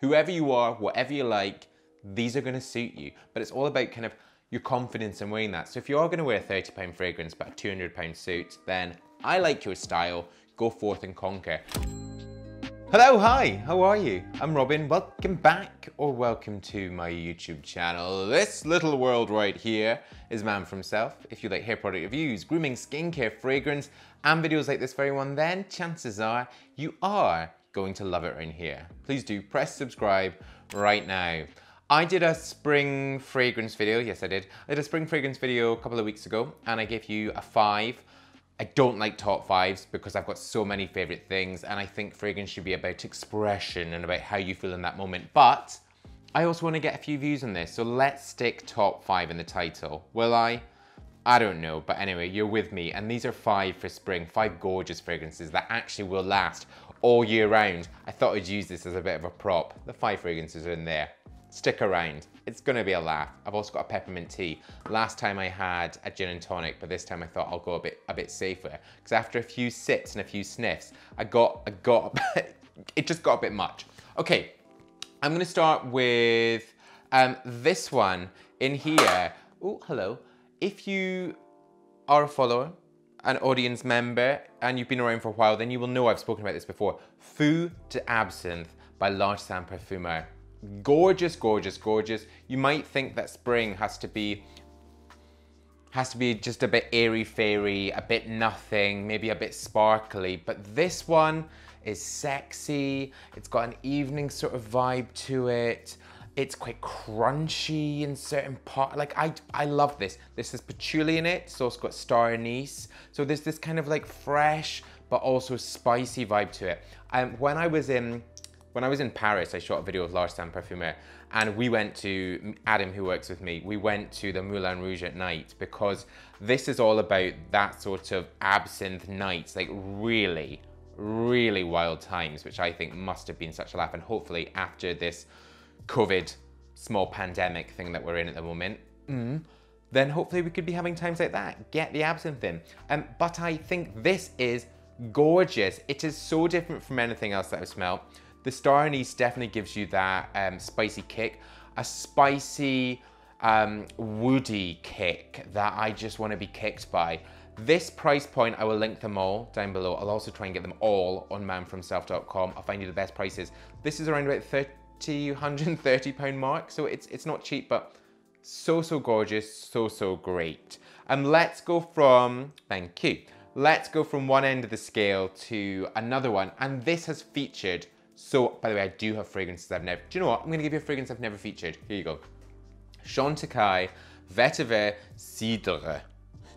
Whoever you are, whatever you like, these are gonna suit you. But it's all about kind of your confidence in wearing that. So if you are gonna wear a 30 pound fragrance but a 200 pound suit, then I like your style, go forth and conquer. Hello, hi, how are you? I'm Robin, welcome back or welcome to my YouTube channel. This little world right here is Man for Himself. If you like hair product reviews, grooming, skincare, fragrance, and videos like this very one, then chances are you are going to love it right here. Please do press subscribe right now. I did a spring fragrance video, yes I did. I did a spring fragrance video a couple of weeks ago and I gave you a five I don't like top fives because I've got so many favorite things and I think fragrance should be about expression and about how you feel in that moment. But I also want to get a few views on this. So let's stick top five in the title. Will I? I don't know, but anyway, you're with me. And these are five for spring, five gorgeous fragrances that actually will last all year round. I thought I'd use this as a bit of a prop. The five fragrances are in there. Stick around. It's gonna be a laugh. I've also got a peppermint tea. Last time I had a gin and tonic, but this time I thought I'll go a bit a bit safer. Because after a few sips and a few sniffs, I got, I got, it just got a bit much. Okay, I'm gonna start with um, this one in here. Oh, hello. If you are a follower, an audience member, and you've been around for a while, then you will know I've spoken about this before. Fou D'Absinthe by L'Artisan Parfumeur gorgeous, gorgeous, gorgeous. You might think that spring has to be has to be just a bit airy fairy, a bit nothing, maybe a bit sparkly, but this one is sexy. It's got an evening sort of vibe to it. It's quite crunchy in certain part. Like I, I love this. This has patchouli in it. It's also got star anise. So there's this kind of like fresh, but also spicy vibe to it. And um, when I was in when I was in Paris, I shot a video with L'Artisan Parfumeur and we went to, Adam who works with me, we went to the Moulin Rouge at night because this is all about that sort of absinthe nights, like really, really wild times, which I think must have been such a laugh. And hopefully after this COVID small pandemic thing that we're in at the moment, mm, then hopefully we could be having times like that. Get the absinthe in. Um, but I think this is gorgeous. It is so different from anything else that I've smelled. The star anise definitely gives you that um, spicy kick, a spicy, um, woody kick that I just want to be kicked by. This price point, I will link them all down below. I'll also try and get them all on manforhimself.com. I'll find you the best prices. This is around about 30, 130 pound mark, so it's, it's not cheap, but so, so gorgeous, so, so great. And um, let's go from, thank you. Let's go from one end of the scale to another one. And this has featured so, by the way, I do have fragrances I've never, do you know what? I'm gonna give you a fragrance I've never featured. Here you go. Chantecaille Vetyver Cèdre.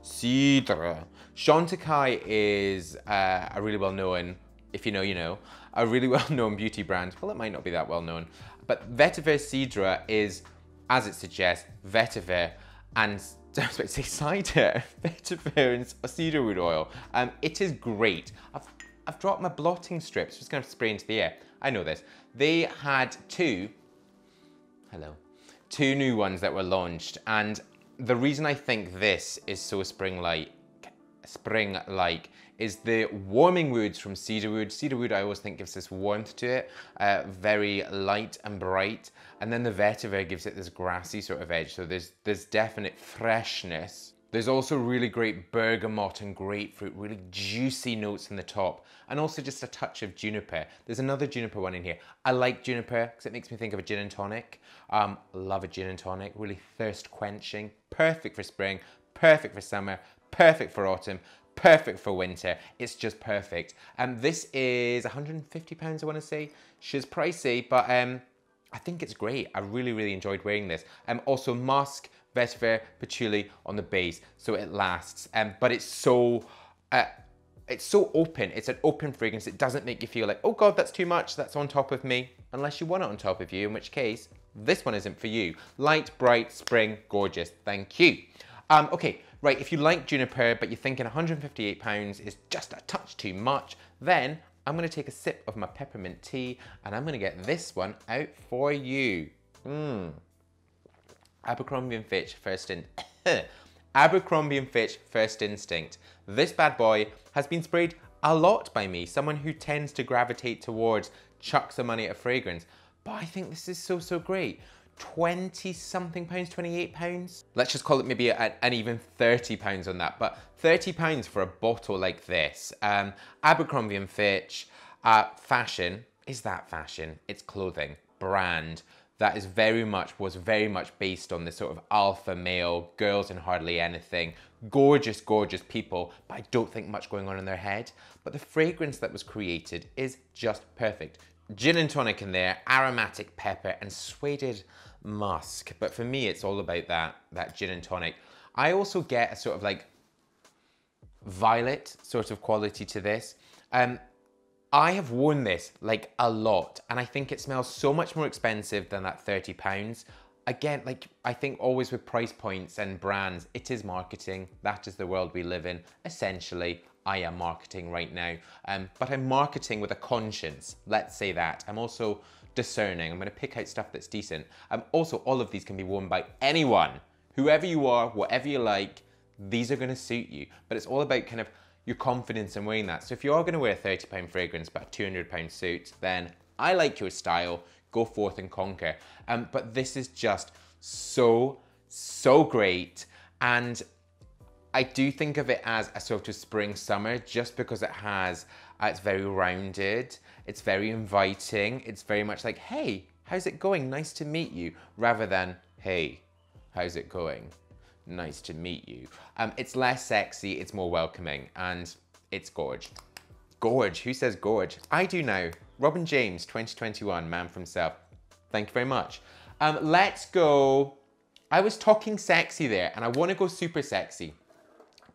Cidre. Chantecaille is uh, a really well-known, if you know, you know, a really well-known beauty brand. Well, it might not be that well-known, but Vetyver Cèdre is, as it suggests, vetiver and I was about to say cider, vetiver and cedarwood oil. Um, it is great. I've, I've dropped my blotting strips, just gonna spray into the air. I know this. They had two, hello, two new ones that were launched. And the reason I think this is so spring-like spring-like is the warming woods from cedarwood. Cedarwood I always think gives this warmth to it, uh, very light and bright. And then the vetiver gives it this grassy sort of edge. So there's, there's definite freshness there's also really great bergamot and grapefruit, really juicy notes in the top, and also just a touch of juniper. There's another juniper one in here. I like juniper because it makes me think of a gin and tonic. Um, love a gin and tonic, really thirst quenching, perfect for spring, perfect for summer, perfect for autumn, perfect for winter. It's just perfect. And this is 150 pounds, I wanna say. She's pricey, but um, I think it's great. I really, really enjoyed wearing this. Um, also musk, vetiver, patchouli on the base, so it lasts. Um, but it's so, uh, it's so open. It's an open fragrance. It doesn't make you feel like, oh God, that's too much. That's on top of me. Unless you want it on top of you, in which case, this one isn't for you. Light, bright, spring, gorgeous. Thank you. Um, okay, right, if you like juniper, but you're thinking 158 pounds is just a touch too much, then I'm gonna take a sip of my peppermint tea and I'm gonna get this one out for you. Mmm. Abercrombie & Fitch First in Abercrombie & Fitch First Instinct. This bad boy has been sprayed a lot by me, someone who tends to gravitate towards chuck some money at fragrance. but I think this is so, so great. 20 something pounds, 28 pounds. Let's just call it maybe an, an even 30 pounds on that, but 30 pounds for a bottle like this. Um, Abercrombie and Fitch, uh, fashion, is that fashion? It's clothing, brand. That is very much, was very much based on this sort of alpha male, girls and hardly anything, gorgeous, gorgeous people, but I don't think much going on in their head. But the fragrance that was created is just perfect. Gin and tonic in there, aromatic pepper and suede musk. But for me, it's all about that, that gin and tonic. I also get a sort of like violet sort of quality to this. Um, I have worn this like a lot and I think it smells so much more expensive than that 30 pounds. Again, like I think always with price points and brands, it is marketing. That is the world we live in. Essentially, I am marketing right now, um, but I'm marketing with a conscience. Let's say that. I'm also discerning. I'm gonna pick out stuff that's decent. Um, also, all of these can be worn by anyone. Whoever you are, whatever you like, these are gonna suit you. But it's all about kind of your confidence in wearing that. So if you are gonna wear a 30 pound fragrance but a 200 pound suit, then I like your style, go forth and conquer. Um, but this is just so, so great. And I do think of it as a sort of spring summer just because it has, uh, it's very rounded, it's very inviting, it's very much like, hey, how's it going? Nice to meet you, rather than, hey, how's it going? nice to meet you. Um, it's less sexy, it's more welcoming, and it's gorge. Gorge, who says gorge? I do now. Robin James, 2021, Man For Himself. Thank you very much. Um, let's go. I was talking sexy there, and I want to go super sexy.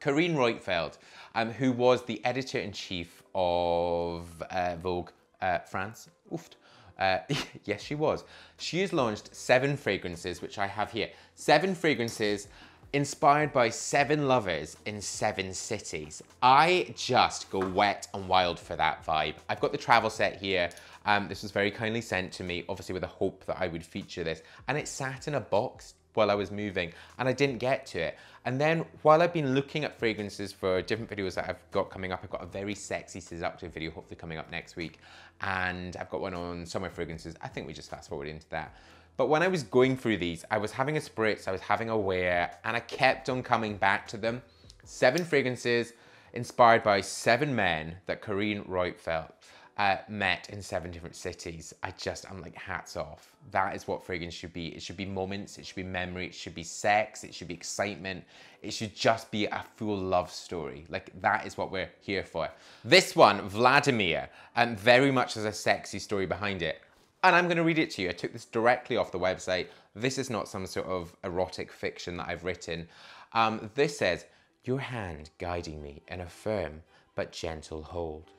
Carine Roitfeld, um, who was the editor-in-chief of uh, Vogue uh, France. Oofed. Uh, yes, she was. She has launched seven fragrances, which I have here. Seven fragrances inspired by seven lovers in seven cities. I just go wet and wild for that vibe. I've got the travel set here. Um, this was very kindly sent to me, obviously with the hope that I would feature this. And it sat in a box while I was moving and I didn't get to it. And then while I've been looking at fragrances for different videos that I've got coming up, I've got a very sexy seductive video hopefully coming up next week. And I've got one on summer fragrances. I think we just fast forward into that. But when I was going through these, I was having a spritz, I was having a wear, and I kept on coming back to them. Seven fragrances inspired by seven men that Carine Roitfeld uh, met in seven different cities. I just, I'm like, hats off. That is what fragrance should be. It should be moments, it should be memory, it should be sex, it should be excitement. It should just be a full love story. Like, that is what we're here for. This one, Vladimir, um, very much has a sexy story behind it. And I'm going to read it to you. I took this directly off the website. This is not some sort of erotic fiction that I've written. Um, this says, Your hand guiding me in a firm but gentle hold.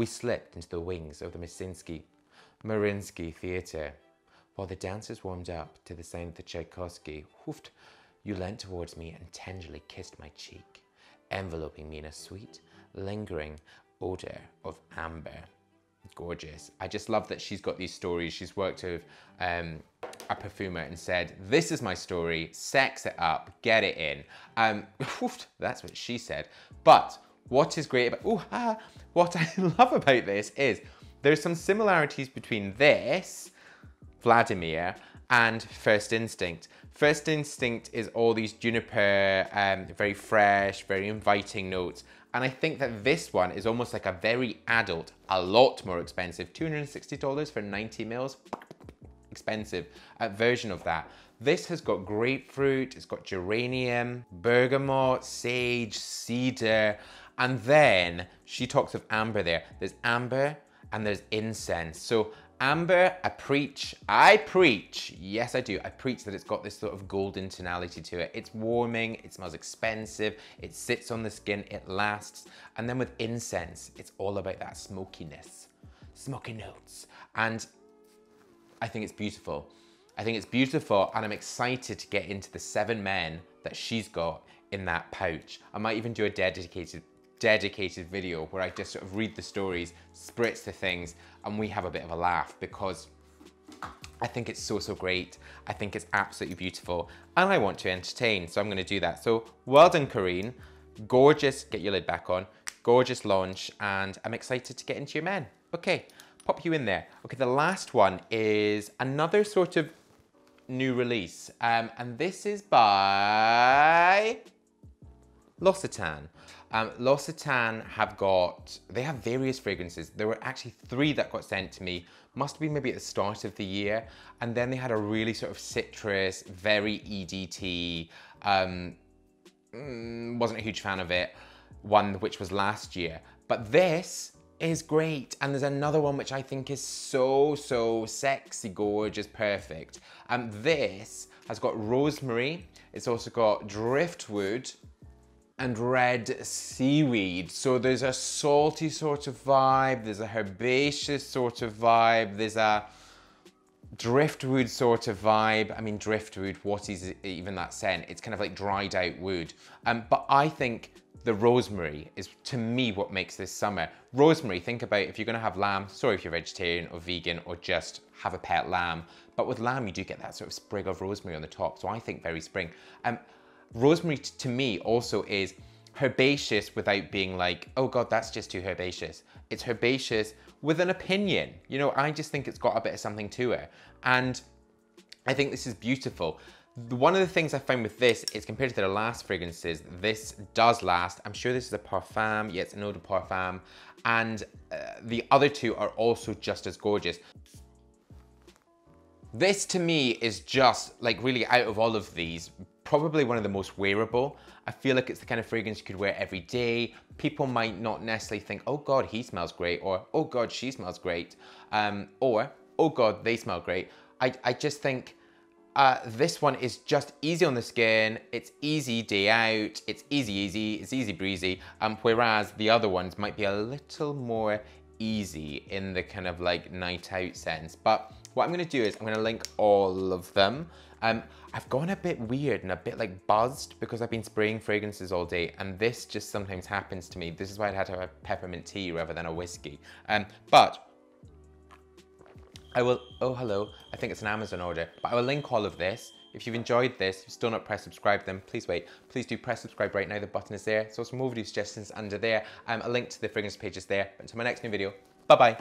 We slipped into the wings of the Masinsky Mariinsky Theatre. While the dancers warmed up to the sound of the Tchaikovsky, you leant towards me and tenderly kissed my cheek, enveloping me in a sweet, lingering odor of amber gorgeous. I just love that she's got these stories. She's worked with um, a perfumer and said, this is my story, sex it up, get it in. Um, that's what she said. But what is great about, ooh, ah, what I love about this is there's some similarities between this, Vladimir, and First Instinct. First Instinct is all these juniper, um, very fresh, very inviting notes. And I think that this one is almost like a very adult, a lot more expensive, $260 for 90 mils, expensive uh, version of that. This has got grapefruit, it's got geranium, bergamot, sage, cedar, and then she talks of amber there. There's amber and there's incense. So Amber, I preach, I preach, yes I do, I preach that it's got this sort of golden tonality to it. It's warming, it smells expensive, it sits on the skin, it lasts. And then with incense, it's all about that smokiness, smoky notes. And I think it's beautiful. I think it's beautiful and I'm excited to get into the seven men that she's got in that pouch. I might even do a dedicated dedicated video where I just sort of read the stories, spritz the things, and we have a bit of a laugh because I think it's so, so great. I think it's absolutely beautiful and I want to entertain, so I'm gonna do that. So well done, Carine. Gorgeous, get your lid back on. Gorgeous launch and I'm excited to get into your men. Okay, pop you in there. Okay, the last one is another sort of new release. Um, and this is by L'Occitane. Um, L'Occitane have got, they have various fragrances. There were actually three that got sent to me, must have been maybe at the start of the year. And then they had a really sort of citrus, very EDT, um, mm, wasn't a huge fan of it, one which was last year. But this is great. And there's another one which I think is so, so sexy, gorgeous, perfect. And um, this has got rosemary. It's also got driftwood, and red seaweed. So there's a salty sort of vibe, there's a herbaceous sort of vibe, there's a driftwood sort of vibe. I mean, driftwood, what is even that scent? It's kind of like dried out wood. Um, but I think the rosemary is to me what makes this summer. Rosemary, think about if you're gonna have lamb, sorry if you're vegetarian or vegan or just have a pet lamb, but with lamb you do get that sort of sprig of rosemary on the top. So I think very spring. Um, rosemary to me also is herbaceous without being like, oh God, that's just too herbaceous. It's herbaceous with an opinion. You know, I just think it's got a bit of something to it. And I think this is beautiful. One of the things I found with this is compared to their last fragrances, this does last. I'm sure this is a parfum, yeah, it's an eau de parfum. And uh, the other two are also just as gorgeous. This to me is just like really out of all of these, probably one of the most wearable. I feel like it's the kind of fragrance you could wear every day. People might not necessarily think, oh God, he smells great, or oh God, she smells great, um, or oh God, they smell great. I, I just think uh, this one is just easy on the skin, it's easy day out, it's easy easy, it's easy breezy, um, whereas the other ones might be a little more easy in the kind of like night out sense. But what I'm gonna do is I'm gonna link all of them. Um, I've gone a bit weird and a bit like buzzed because I've been spraying fragrances all day and this just sometimes happens to me. This is why I had to have peppermint tea rather than a whiskey. Um, but I will, oh hello, I think it's an Amazon order, but I will link all of this. If you've enjoyed this, you've still not pressed subscribe, then please wait. Please do press subscribe right now, the button is there. So some more video suggestions under there. Um, a link to the fragrance page is there. But until my next new video, bye-bye.